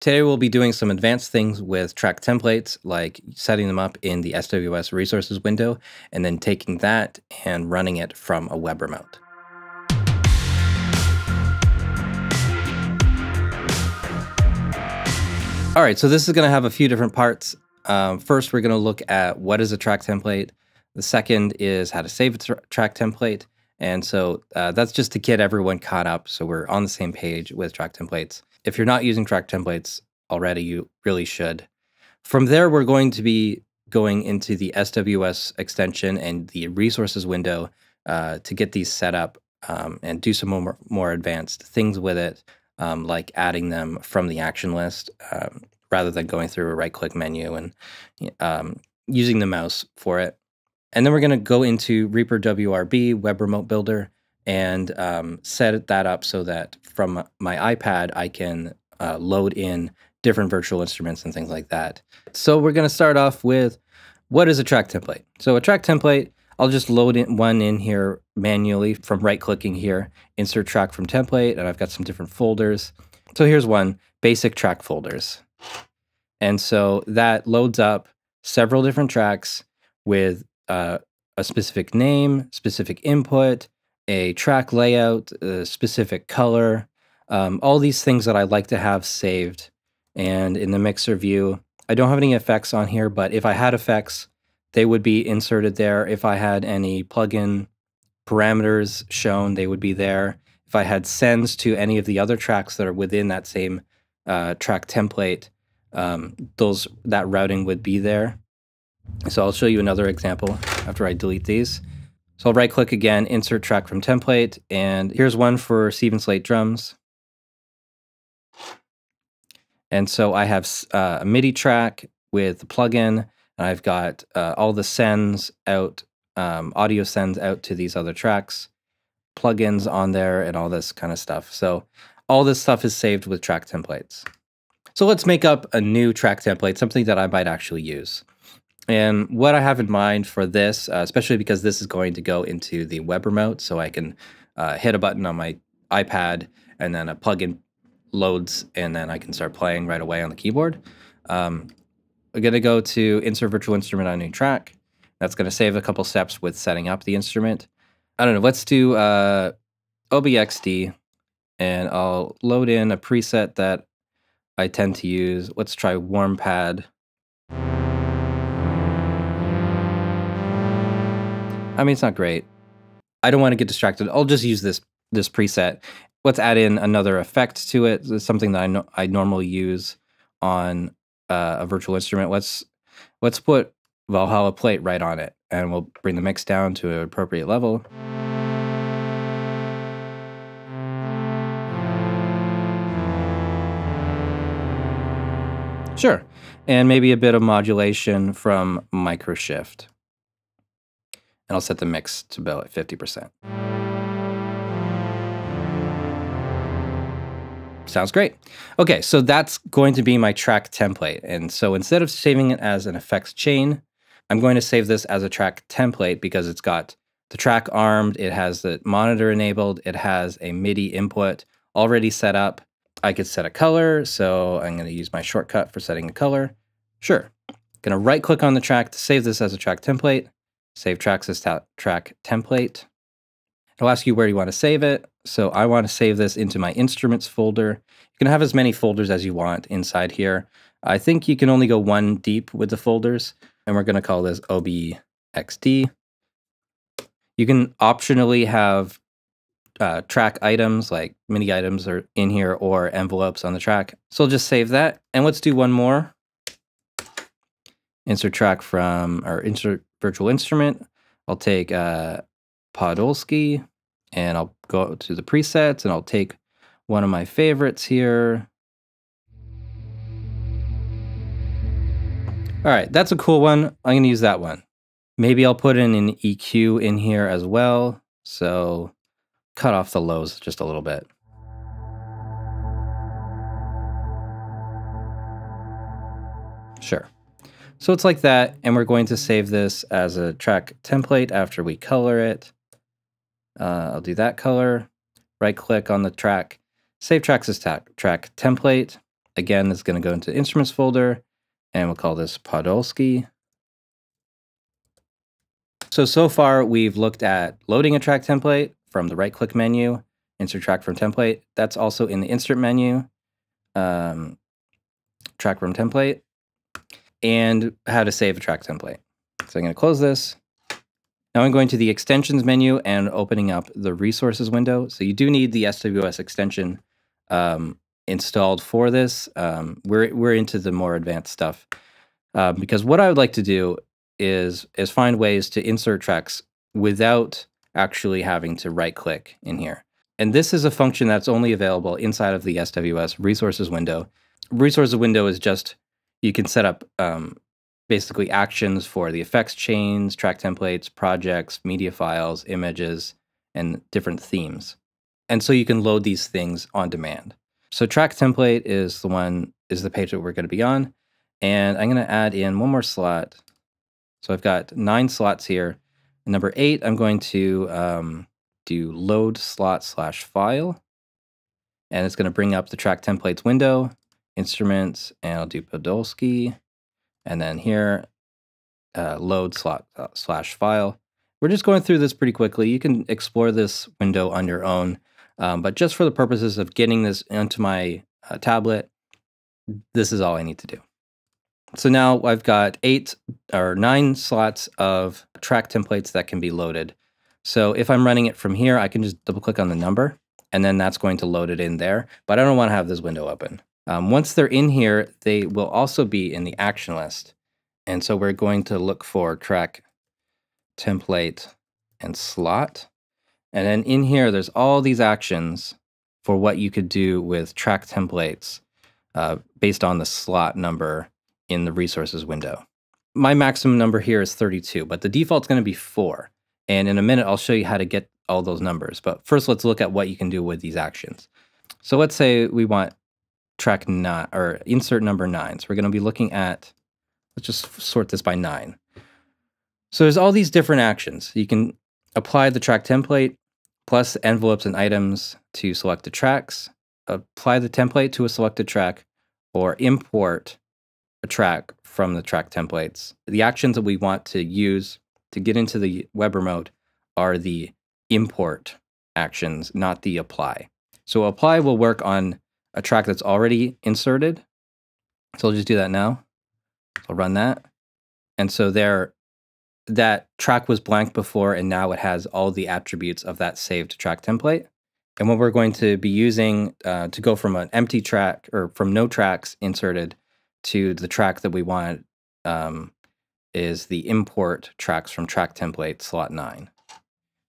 Today we'll be doing some advanced things with track templates, like setting them up in the SWS resources window, and then taking that and running it from a web remote. All right, so this is going to have a few different parts. Um, first, we're going to look at what is a track template. The second is how to save a tra track template. And so uh, that's just to get everyone caught up so we're on the same page with track templates. If you're not using track templates already, you really should. From there, we're going to be going into the SWS extension and the resources window uh, to get these set up um, and do some more, more advanced things with it, um, like adding them from the action list um, rather than going through a right click menu and um, using the mouse for it. And then we're going to go into Reaper WRB, Web Remote Builder, and um, set that up so that from my iPad, I can uh, load in different virtual instruments and things like that. So we're going to start off with what is a track template? So a track template, I'll just load in one in here manually from right clicking here, insert track from template, and I've got some different folders. So here's one, basic track folders. And so that loads up several different tracks with uh, a specific name, specific input, a track layout, a specific color, um, all these things that I like to have saved. And in the mixer view, I don't have any effects on here, but if I had effects, they would be inserted there. If I had any plugin parameters shown, they would be there. If I had sends to any of the other tracks that are within that same uh, track template, um, those that routing would be there. So I'll show you another example after I delete these. So I'll right click again, insert track from template, and here's one for Steven Slate drums. And so I have uh, a MIDI track with the plugin, and I've got uh, all the sends out, um, audio sends out to these other tracks, plugins on there, and all this kind of stuff. So all this stuff is saved with track templates. So let's make up a new track template, something that I might actually use. And what I have in mind for this, uh, especially because this is going to go into the web remote, so I can uh, hit a button on my iPad and then a plugin loads and then I can start playing right away on the keyboard. Um, we're going to go to insert virtual instrument on new track. That's going to save a couple steps with setting up the instrument. I don't know, let's do uh, OBXD and I'll load in a preset that I tend to use. Let's try warm pad. I mean, it's not great. I don't want to get distracted. I'll just use this this preset. Let's add in another effect to it. It's something that I no I normally use on uh, a virtual instrument. Let's let's put Valhalla plate right on it, and we'll bring the mix down to an appropriate level. Sure, and maybe a bit of modulation from MicroShift and I'll set the mix to about 50%. Sounds great. Okay, so that's going to be my track template. And so instead of saving it as an effects chain, I'm going to save this as a track template because it's got the track armed, it has the monitor enabled, it has a MIDI input already set up. I could set a color, so I'm going to use my shortcut for setting a color. Sure. Going to right click on the track to save this as a track template. Save tracks as track template. It'll ask you where you want to save it. So I want to save this into my instruments folder. You can have as many folders as you want inside here. I think you can only go one deep with the folders, and we're going to call this OBXD. You can optionally have uh, track items like MIDI items are in here or envelopes on the track. So I'll just save that. And let's do one more. Insert track from, or insert virtual instrument. I'll take uh, Podolsky and I'll go to the presets and I'll take one of my favorites here. All right, that's a cool one. I'm going to use that one. Maybe I'll put in an EQ in here as well. So cut off the lows just a little bit. Sure. So it's like that, and we're going to save this as a track template after we color it. Uh, I'll do that color, right click on the track, save tracks as track template, Again, it's going to go into instruments folder, and we'll call this Podolsky. So, so far we've looked at loading a track template from the right click menu, insert track from template. That's also in the insert menu, um, track from template, and how to save a track template. So I'm going to close this. Now I'm going to the extensions menu and opening up the resources window. So you do need the SWS extension um, installed for this. Um, we're, we're into the more advanced stuff. Um, because what I would like to do is is find ways to insert tracks without actually having to right click in here. And this is a function that's only available inside of the SWS resources window. Resources window is just you can set up um, basically actions for the effects chains, track templates, projects, media files, images, and different themes. And so you can load these things on demand. So track template is the one is the page that we're going to be on. And I'm going to add in one more slot so I've got nine slots here. number eight, I'm going to um, do load slot slash file. And it's going to bring up the track templates window, instruments, and I'll do Podolsky. And then here, uh, load slot uh, slash file. We're just going through this pretty quickly. You can explore this window on your own. Um, but just for the purposes of getting this into my uh, tablet, this is all I need to do. So now I've got eight or nine slots of track templates that can be loaded. So if I'm running it from here, I can just double click on the number and then that's going to load it in there. But I don't want to have this window open. Um, once they're in here, they will also be in the action list. And so we're going to look for track template and slot. And then in here, there's all these actions for what you could do with track templates uh, based on the slot number in the resources window. My maximum number here is 32, but the default is going to be 4. And in a minute, I'll show you how to get all those numbers. But first, let's look at what you can do with these actions. So let's say we want track 9 or insert number 9. So we're going to be looking at, let's just sort this by 9. So there's all these different actions. You can apply the track template plus envelopes and items to selected tracks, apply the template to a selected track, or import a track from the track templates. The actions that we want to use to get into the web remote are the import actions, not the apply. So apply will work on a track that's already inserted. So I'll just do that now. I'll run that. And so there, that track was blank before, and now it has all the attributes of that saved track template. And what we're going to be using uh, to go from an empty track or from no tracks inserted to the track that we want um, is the import tracks from track template slot 9.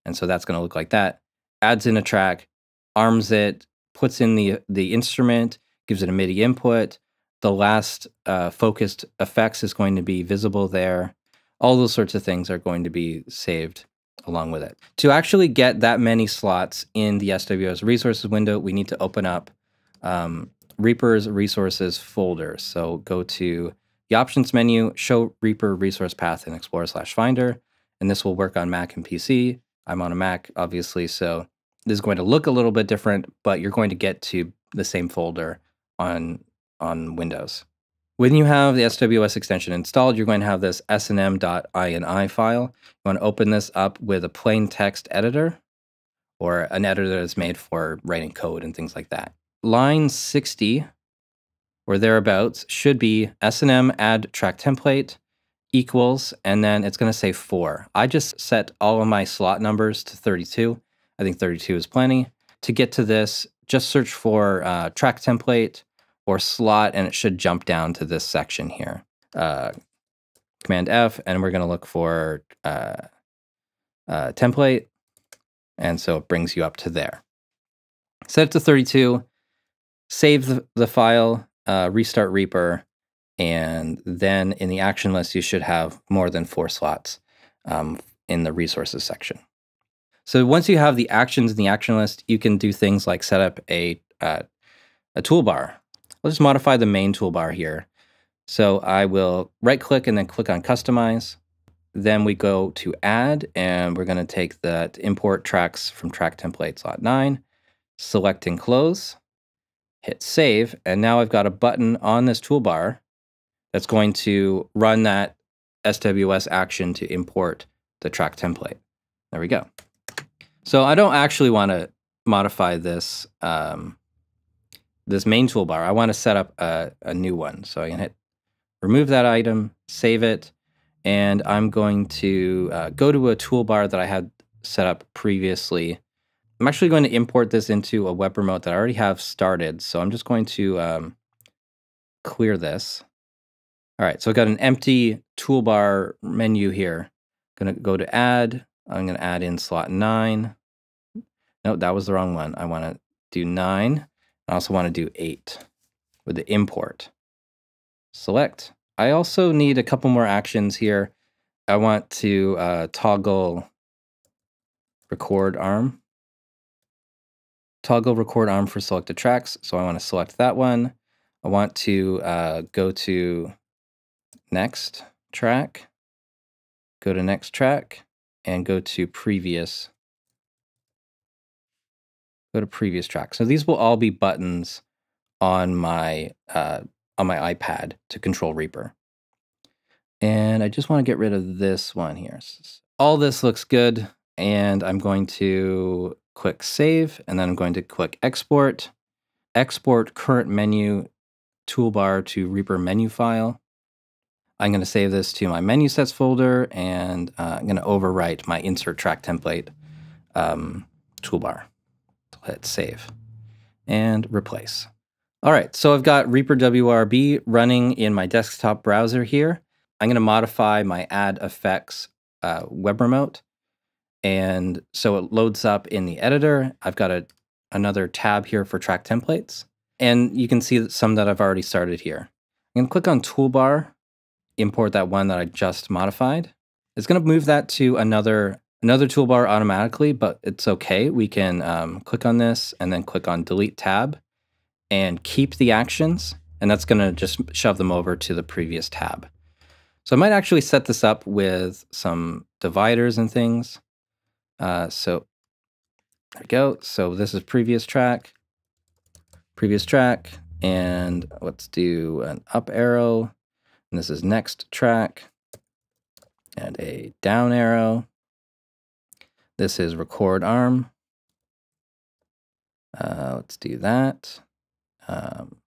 And so that's going to look like that. Adds in a track, arms it, puts in the, the instrument, gives it a MIDI input. The last uh, focused effects is going to be visible there. All those sorts of things are going to be saved along with it. To actually get that many slots in the SWS resources window, we need to open up um, Reaper's resources folder. So go to the options menu, show Reaper resource path in Explorer slash Finder, and this will work on Mac and PC. I'm on a Mac, obviously, so is going to look a little bit different, but you're going to get to the same folder on, on Windows. When you have the SWS extension installed, you're going to have this snm.ini file. You want to open this up with a plain text editor or an editor that's made for writing code and things like that line 60 or thereabouts should be SNM add track template equals, and then it's going to say 4. I just set all of my slot numbers to 32. I think 32 is plenty. To get to this, just search for uh, track template or slot, and it should jump down to this section here. Uh, Command F, and we're going to look for uh, uh, template, and so it brings you up to there. Set it to 32 save the, the file, uh, restart Reaper, and then in the action list, you should have more than four slots um, in the resources section. So once you have the actions in the action list, you can do things like set up a, uh, a toolbar. Let's just modify the main toolbar here. So I will right click and then click on customize. Then we go to add and we're going to take the import tracks from track template slot 9, select and close. hit save, and now I've got a button on this toolbar that's going to run that SWS action to import the track template. There we go. So I don't actually want to modify this um, this main toolbar. I want to set up a, a new one. So I can hit remove that item, save it, and I'm going to uh, go to a toolbar that I had set up previously. I'm actually going to import this into a web remote that I already have started. So I'm just going to um, clear this. All right, so I've got an empty toolbar menu here. I'm going to go to add. I'm going to add in slot nine. No, that was the wrong one. I want to do nine. I also want to do eight with the import. Select. I also need a couple more actions here. I want to uh, toggle record arm. Toggle record arm for selected tracks. So I want to select that one. I want to uh, go to next track, go to next track, and go to previous. Go to previous track. So these will all be buttons on my uh, on my iPad to control Reaper. And I just want to get rid of this one here. All this looks good. And I'm going to click save, and then I'm going to click export, export current menu toolbar to Reaper menu file. I'm going to save this to my menu sets folder, and uh, I'm going to overwrite my insert track template um, toolbar. Hit save and replace. All right, so I've got Reaper WRB running in my desktop browser here. I'm going to modify my add effects uh, web remote. And so it loads up in the editor. I've got a, another tab here for track templates. And you can see some that I've already started here. I'm going to click on toolbar, import that one that I just modified. It's going to move that to another another toolbar automatically, but it's okay. We can um, click on this and then click on delete tab and keep the actions, and that's going to just shove them over to the previous tab. So I might actually set this up with some dividers and things. Uh, so there we go. So this is previous track, previous track, and let's do an up arrow. And this is next track and a down arrow. This is record arm. Uh, let's do that. Um,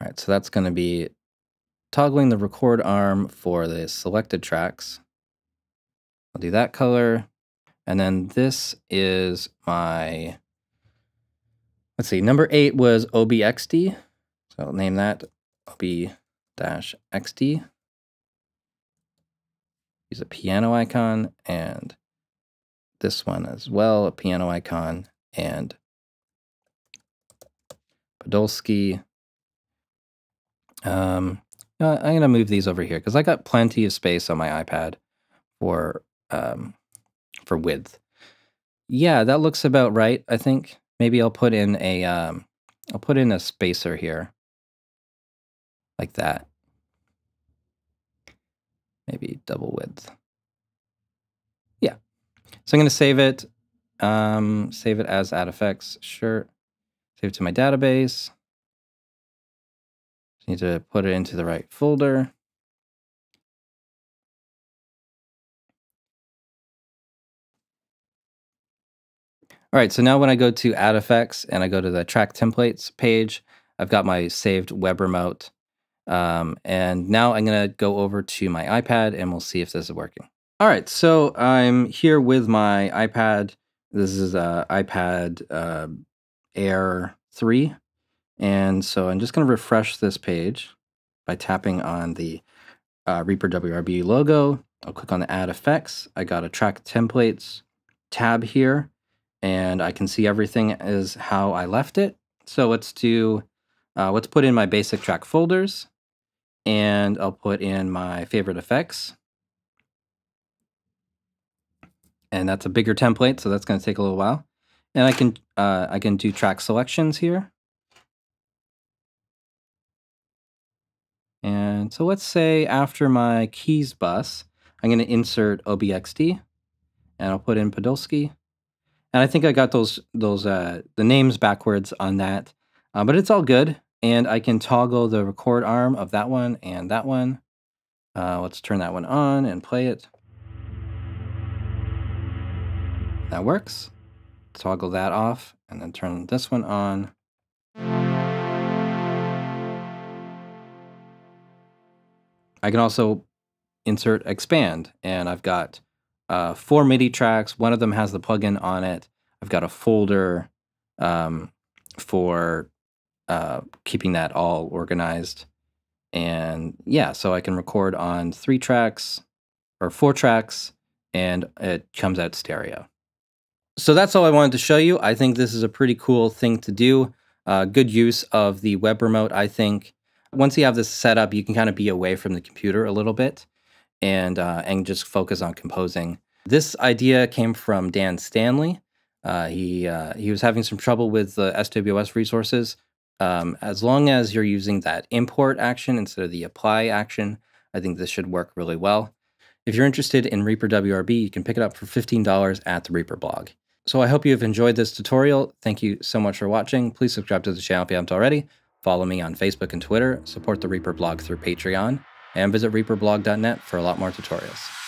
all right, so that's going to be toggling the record arm for the selected tracks. I'll do that color. And then this is my, let's see, number eight was OBXD. So I'll name that be dash XD. Use a piano icon and this one as well, a piano icon and Podolsky. Um, I'm going to move these over here because I got plenty of space on my iPad for um, for width. Yeah, that looks about right. I think maybe I'll put in a um, I'll put in a spacer here, like that. Maybe double width. Yeah. So I'm going to save it. Um, save it as add effects. Sure. Save it to my database. Just need to put it into the right folder. All right, so now when I go to add effects and I go to the track templates page, I've got my saved web remote. Um, and now I'm gonna go over to my iPad and we'll see if this is working. All right, so I'm here with my iPad. This is a iPad uh, Air 3. And so I'm just gonna refresh this page by tapping on the uh, Reaper WRB logo. I'll click on the add effects. I got a track templates tab here and I can see everything is how I left it. So let's do, uh, let's put in my basic track folders and I'll put in my favorite effects. And that's a bigger template, so that's going to take a little while. And I can uh, I can do track selections here. And so let's say after my keys bus, I'm going to insert OBXD, and I'll put in Podolsky. And I think I got those those uh, the names backwards on that, uh, but it's all good. And I can toggle the record arm of that one and that one. Uh, let's turn that one on and play it. That works. Toggle that off and then turn this one on. I can also insert expand and I've got uh, four MIDI tracks. One of them has the plugin on it. I've got a folder um, for uh, keeping that all organized. And yeah, so I can record on three tracks or four tracks and it comes out stereo. So that's all I wanted to show you. I think this is a pretty cool thing to do. Uh, good use of the web remote, I think. Once you have this set up, you can kind of be away from the computer a little bit and uh, and just focus on composing. This idea came from Dan Stanley. Uh, he uh, he was having some trouble with the SWS resources. Um, as long as you're using that import action instead of the apply action, I think this should work really well. If you're interested in Reaper WRB, you can pick it up for $15 at the Reaper blog. So I hope you have enjoyed this tutorial. Thank you so much for watching. Please subscribe to the channel if you haven't already. Follow me on Facebook and Twitter. Support the Reaper blog through Patreon and visit reaperblog.net for a lot more tutorials.